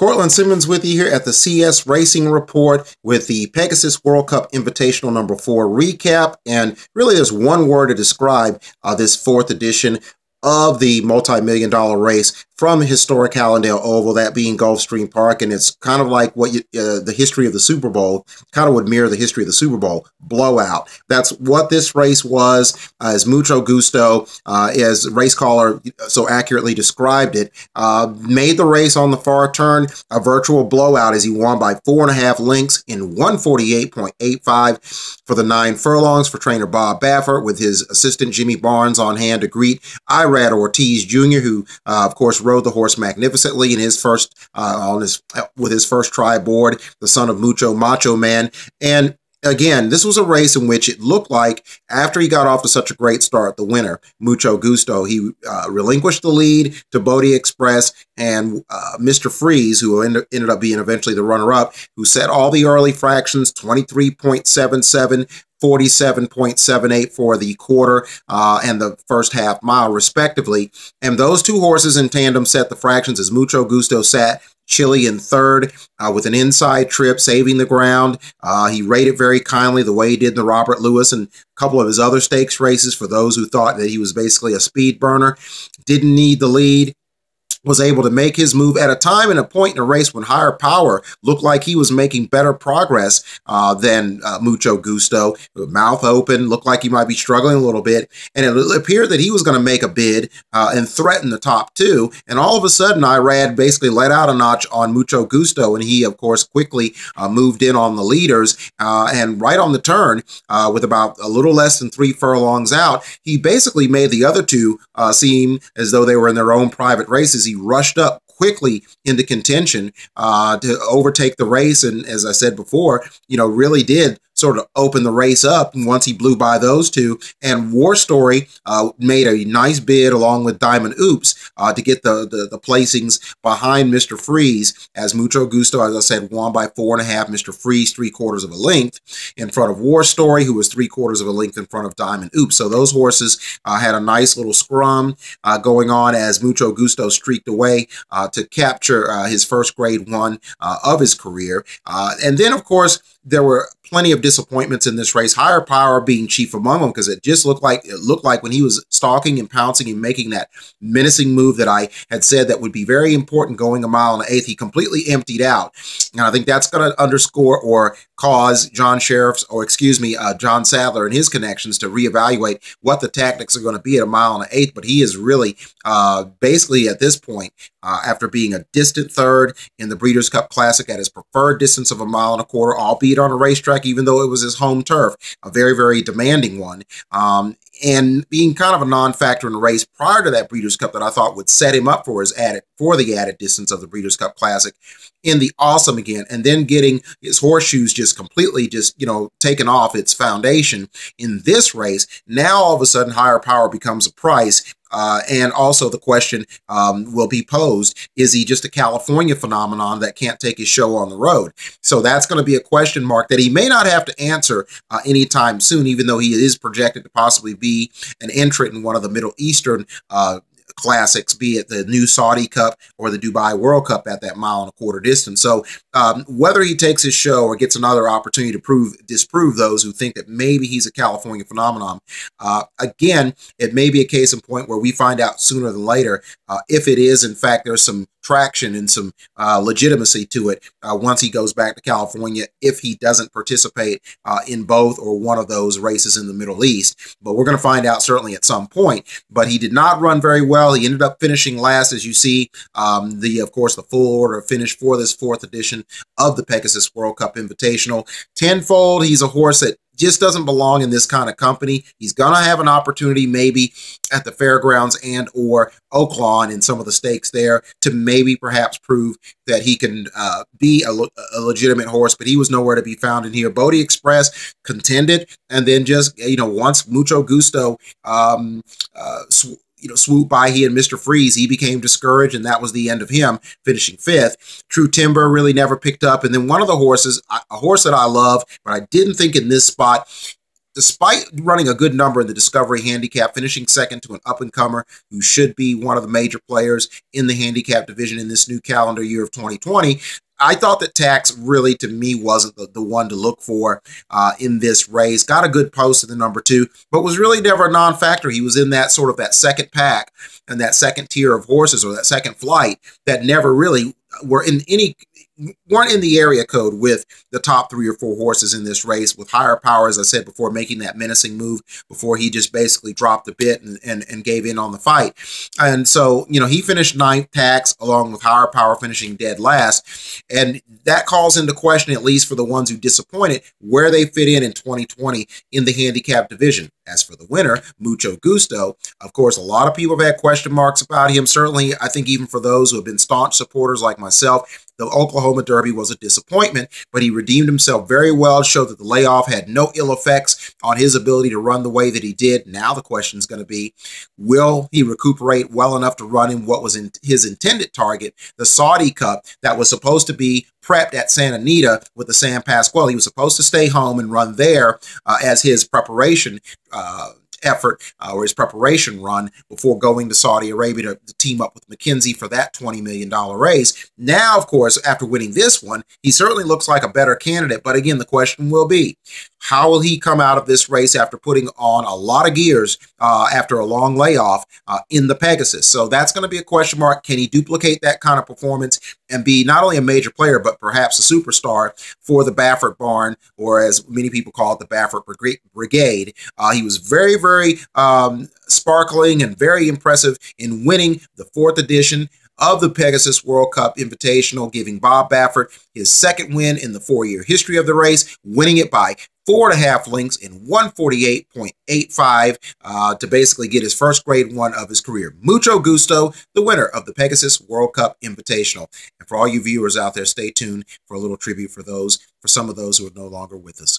Cortland Simmons with you here at the CS Racing Report with the Pegasus World Cup Invitational number four recap. And really, there's one word to describe uh, this fourth edition of the multi-million dollar race from historic Hallandale Oval, that being Gulfstream Park, and it's kind of like what you, uh, the history of the Super Bowl kind of would mirror the history of the Super Bowl blowout. That's what this race was, uh, as Mucho Gusto, uh, as race caller so accurately described it, uh, made the race on the far turn a virtual blowout as he won by four and a half lengths in 148.85 for the nine furlongs for trainer Bob Baffert, with his assistant Jimmy Barnes on hand to greet Irad Ortiz Jr., who uh, of course rode the horse magnificently in his first uh, on his with his first try board, the son of Mucho Macho Man, and again, this was a race in which it looked like after he got off to such a great start, the winner, Mucho Gusto, he uh, relinquished the lead to Bodie Express and uh, Mr. Freeze, who ended, ended up being eventually the runner up, who set all the early fractions 23.77, 47.78 for the quarter uh, and the first half mile, respectively. And those two horses in tandem set the fractions as Mucho Gusto sat Chile in third uh, with an inside trip, saving the ground. Uh, he rated very kindly the way he did in the Robert Lewis and a couple of his other stakes races for those who thought that he was basically a speed burner. Didn't need the lead was able to make his move at a time and a point in a race when higher power looked like he was making better progress uh, than uh, Mucho Gusto. Mouth open, looked like he might be struggling a little bit, and it appeared that he was going to make a bid uh, and threaten the top two. And all of a sudden, Irad basically let out a notch on Mucho Gusto, and he, of course, quickly uh, moved in on the leaders. Uh, and right on the turn, uh, with about a little less than three furlongs out, he basically made the other two seem as though they were in their own private races he rushed up quickly into contention uh, to overtake the race. And as I said before, you know, really did sort of opened the race up once he blew by those two. And War Story uh, made a nice bid along with Diamond Oops uh, to get the, the, the placings behind Mr. Freeze as Mucho Gusto, as I said, won by four and a half. Mr. Freeze three quarters of a length in front of War Story, who was three quarters of a length in front of Diamond Oops. So those horses uh, had a nice little scrum uh, going on as Mucho Gusto streaked away uh, to capture uh, his first grade one of his career. and then, of course, there were plenty of disappointments in this race. Higher power being chief among them because it just looked like it looked like when he was stalking and pouncing and making that menacing move that I had said that would be very important going a mile and an eighth. He completely emptied out, and I think that's going to underscore or cause John Shirreffs or excuse me, uh, John Sadler and his connections to reevaluate what the tactics are going to be at a mile and an eighth. But he is really uh, basically at this point, uh, after being a distant third in the Breeders' Cup Classic at his preferred distance of a mile and a quarter, albeit on a racetrack, even though it was his home turf, a very, very demanding one. Um, and being kind of a non-factor in the race prior to that Breeders' Cup that I thought would set him up for his added for the added distance of the Breeders' Cup Classic in the awesome again, and then getting his horseshoes just completely just you know taken off its foundation in this race. Now all of a sudden, higher power becomes a price, uh, and also, the question um, will be posed is he just a California phenomenon that can't take his show on the road? So that's going to be a question mark that he may not have to answer uh, anytime soon, even though he is projected to possibly be an entrant in one of the Middle Eastern uh, classics, be it the new Saudi Cup or the Dubai World Cup at that mile and a quarter distance. So um, whether he takes his show or gets another opportunity to prove disprove those who think that maybe he's a California phenomenon, uh, again, it may be a case in point where we find out sooner than later uh, if it is in fact there's some traction and some uh, legitimacy to it uh, once he goes back to California if he doesn't participate uh, in both or one of those races in the Middle East. But we're going to find out certainly at some point. But he did not run very well. He ended up finishing last, as you see. Um, the of course the full order finish for this fourth edition of the Pegasus World Cup Invitational. Tenfold, he's a horse that just doesn't belong in this kind of company. He's going to have an opportunity maybe at the fairgrounds and or Oaklawn in some of the stakes there to maybe perhaps prove that he can uh, be a, a, legitimate horse, but he was nowhere to be found in here. Bodie Express contended and then just, you know, once Mucho Gusto um, uh, you know, swoop by he and Mr. Freeze, he became discouraged, and that was the end of him, finishing fifth. True Timber really never picked up. And then one of the horses, a horse that I love, but I didn't think in this spot despite running a good number in the Discovery Handicap, finishing second to an up and comer who should be one of the major players in the handicap division in this new calendar year of 2020. I thought that Tax really, to me, wasn't the, the one to look for uh, in this race. Got a good post in the number two, but was really never a non-factor. He was in that sort of that second pack and that second tier of horses or that second flight that never really were in any weren't in the area code with the top three or four horses in this race with higher power, as I said before, making that menacing move before he just basically dropped the bit and, and, and gave in on the fight. And so, you know, he finished ninth tax along with higher power finishing dead last. And that calls into question, at least for the ones who disappointed, where they fit in in 2020 in the handicap division. As for the winner, Mucho Gusto, of course, a lot of people have had question marks about him. Certainly, I think even for those who have been staunch supporters like myself, the Oklahoma Derby was a disappointment, but he redeemed himself very well, showed that the layoff had no ill effects on his ability to run the way that he did. Now the question is going to be, will he recuperate well enough to run in what was in his intended target, the Saudi Cup, that was supposed to be prepped at Santa Anita with the San Pasqual. He was supposed to stay home and run there uh, as his preparation uh, effort uh, or his preparation run before going to Saudi Arabia to, to team up with McKinzie for that $20 million race. Now, of course, after winning this one, he certainly looks like a better candidate. But again, the question will be, how will he come out of this race after putting on a lot of gears uh, after a long layoff uh, in the Pegasus? So that's going to be a question mark. Can he duplicate that kind of performance and be not only a major player, but perhaps a superstar for the Baffert Barn, or as many people call it, the Baffert Brigade? Uh, he was very, very um, sparkling and very impressive in winning the fourth edition of the Pegasus World Cup Invitational, giving Bob Baffert his second win in the four year history of the race, winning it by four and a half links in 148.85 uh, to basically get his first grade one of his career. Mucho gusto, the winner of the Pegasus World Cup Invitational. And for all you viewers out there, stay tuned for a little tribute for those, for some of those who are no longer with us.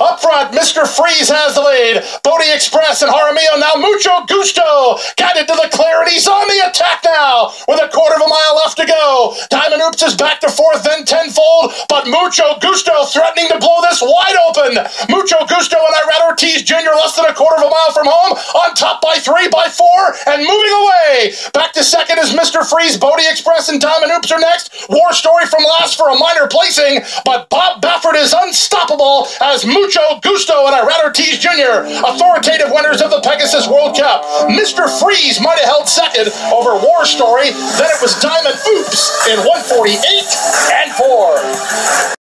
Up front, Mr. Freeze has the lead. Bodie Express and Jaramillo now Mucho Gusto. Guided to the clear, and he's on the attack now with a quarter of a mile left to go. Diamond Oops is back to fourth, then tenfold, but Mucho Gusto threatening to blow this wide open. Mucho Gusto and Irad Ortiz Jr. less than a quarter of a mile from home, on top by three, by four, and moving away. Back to second is Mr. Freeze. Bodie Express and Diamond Oops are next. War Story from last for a minor placing, but Bob Baffert is unstoppable as Mucho Gusto and Irad Ortiz Jr., authoritative winners of the Pegasus World Cup. Mr. Freeze might have held second over War Story. Then it was Diamond Oops in 148 and 4.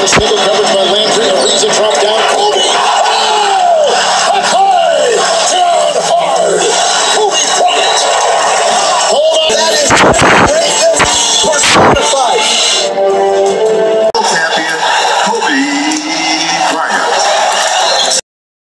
This coverage by Landry. Ariza dropped down. Kobe!